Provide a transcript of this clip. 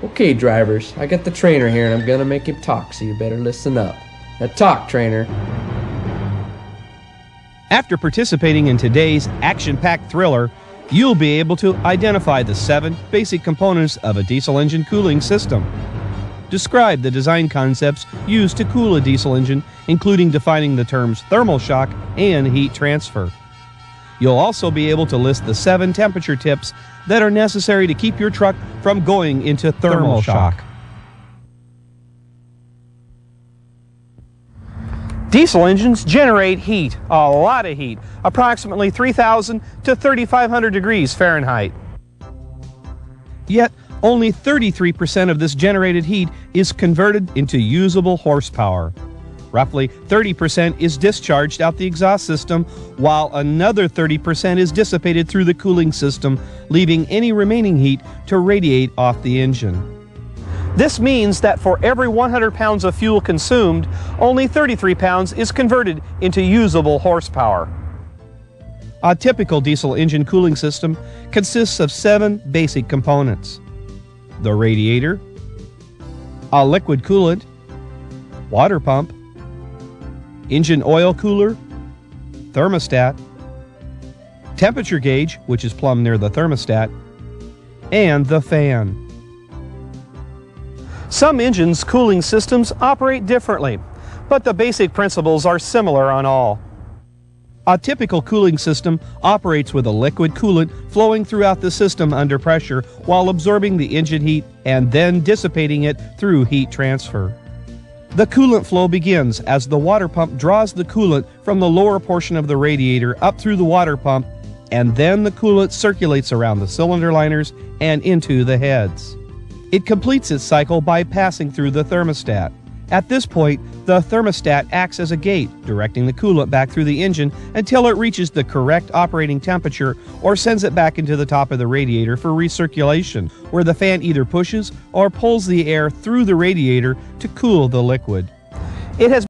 Okay, drivers, I got the trainer here and I'm gonna make him talk, so you better listen up. Now, talk, trainer. After participating in today's action packed thriller, you'll be able to identify the seven basic components of a diesel engine cooling system. Describe the design concepts used to cool a diesel engine, including defining the terms thermal shock and heat transfer. You'll also be able to list the seven temperature tips that are necessary to keep your truck from going into thermal, Thermal shock. shock. Diesel engines generate heat, a lot of heat, approximately 3,000 to 3,500 degrees Fahrenheit. Yet, only 33% of this generated heat is converted into usable horsepower. Roughly 30% is discharged out the exhaust system, while another 30% is dissipated through the cooling system, leaving any remaining heat to radiate off the engine. This means that for every 100 pounds of fuel consumed, only 33 pounds is converted into usable horsepower. A typical diesel engine cooling system consists of seven basic components the radiator, a liquid coolant, water pump, engine oil cooler, thermostat, temperature gauge, which is plumbed near the thermostat, and the fan. Some engines' cooling systems operate differently, but the basic principles are similar on all. A typical cooling system operates with a liquid coolant flowing throughout the system under pressure while absorbing the engine heat and then dissipating it through heat transfer. The coolant flow begins as the water pump draws the coolant from the lower portion of the radiator up through the water pump, and then the coolant circulates around the cylinder liners and into the heads. It completes its cycle by passing through the thermostat. At this point, the thermostat acts as a gate, directing the coolant back through the engine until it reaches the correct operating temperature or sends it back into the top of the radiator for recirculation, where the fan either pushes or pulls the air through the radiator to cool the liquid. It has